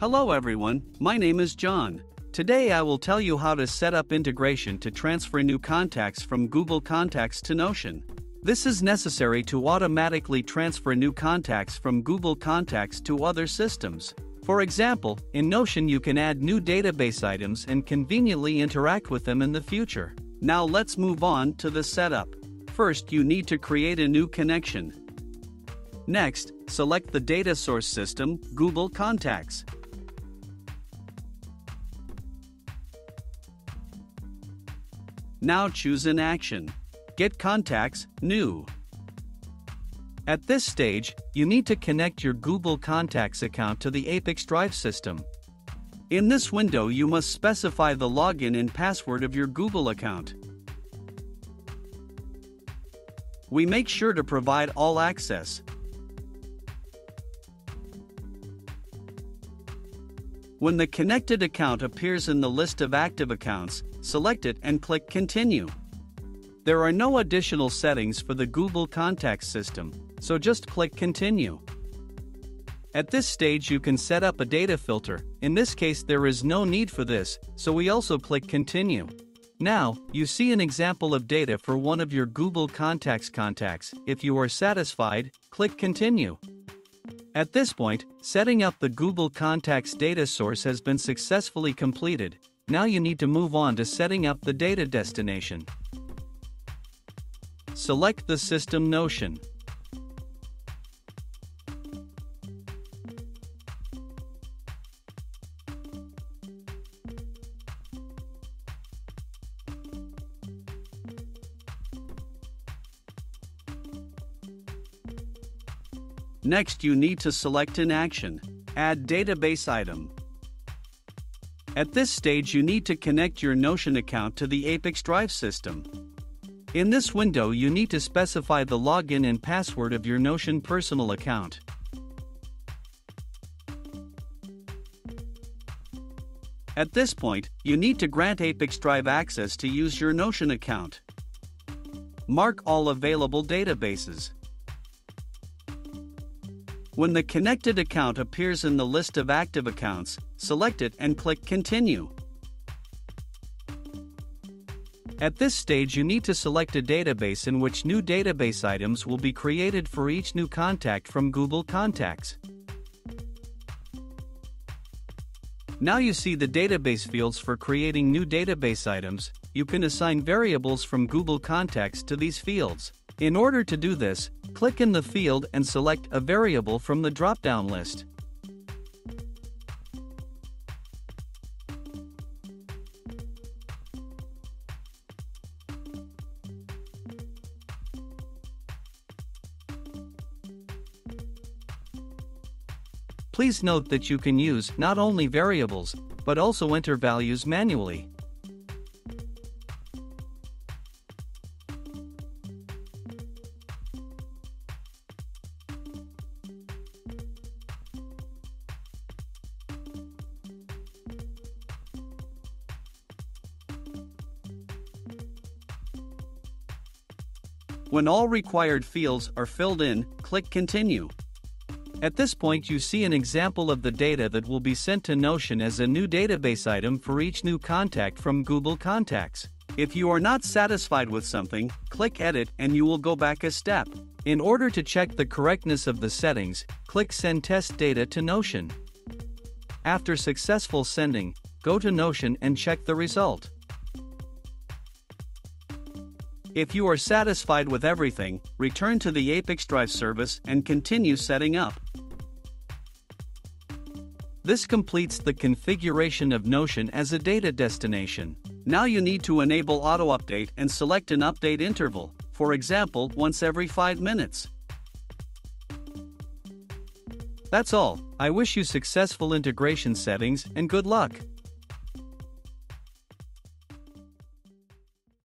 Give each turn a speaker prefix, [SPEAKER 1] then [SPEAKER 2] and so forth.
[SPEAKER 1] Hello everyone, my name is John. Today I will tell you how to set up integration to transfer new contacts from Google Contacts to Notion. This is necessary to automatically transfer new contacts from Google Contacts to other systems. For example, in Notion you can add new database items and conveniently interact with them in the future. Now let's move on to the setup. First you need to create a new connection. Next, select the data source system, Google Contacts. Now choose an action. Get contacts, new. At this stage, you need to connect your Google Contacts account to the ApiX-Drive system. In this window you must specify the login and password of your Google account. We make sure to provide all access. When the connected account appears in the list of active accounts, select it and click Continue. There are no additional settings for the Google Contacts system, so just click Continue. At this stage you can set up a data filter, in this case there is no need for this, so we also click Continue. Now, you see an example of data for one of your Google Contacts contacts, if you are satisfied, click Continue. At this point, setting up the Google Contacts data source has been successfully completed. Now you need to move on to setting up the data destination. Select the system Notion. Next you need to select an action, add database item. At this stage you need to connect your Notion account to the ApiX-Drive system. In this window you need to specify the login and password of your Notion personal account. At this point, you need to grant ApiX-Drive access to use your Notion account. Mark all available databases. When the connected account appears in the list of active accounts, select it and click Continue. At this stage you need to select a database in which new database items will be created for each new contact from Google Contacts. Now you see the database fields for creating new database items, you can assign variables from Google Contacts to these fields. In order to do this, click in the field and select a variable from the drop-down list. Please note that you can use not only variables, but also enter values manually. When all required fields are filled in, click Continue. At this point you see an example of the data that will be sent to Notion as a new database item for each new contact from Google Contacts. If you are not satisfied with something, click Edit and you will go back a step. In order to check the correctness of the settings, click Send Test Data to Notion. After successful sending, go to Notion and check the result. If you are satisfied with everything, return to the ApiX-Drive service and continue setting up. This completes the configuration of Notion as a data destination. Now you need to enable auto update and select an update interval, for example, once every 5 minutes. That's all. I wish you successful integration settings and good luck.